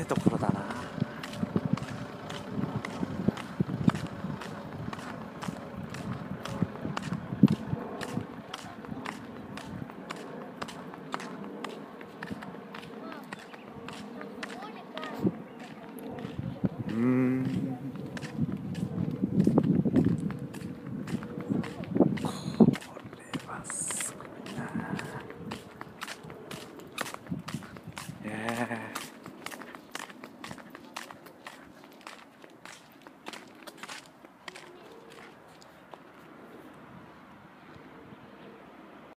えところだな。うん。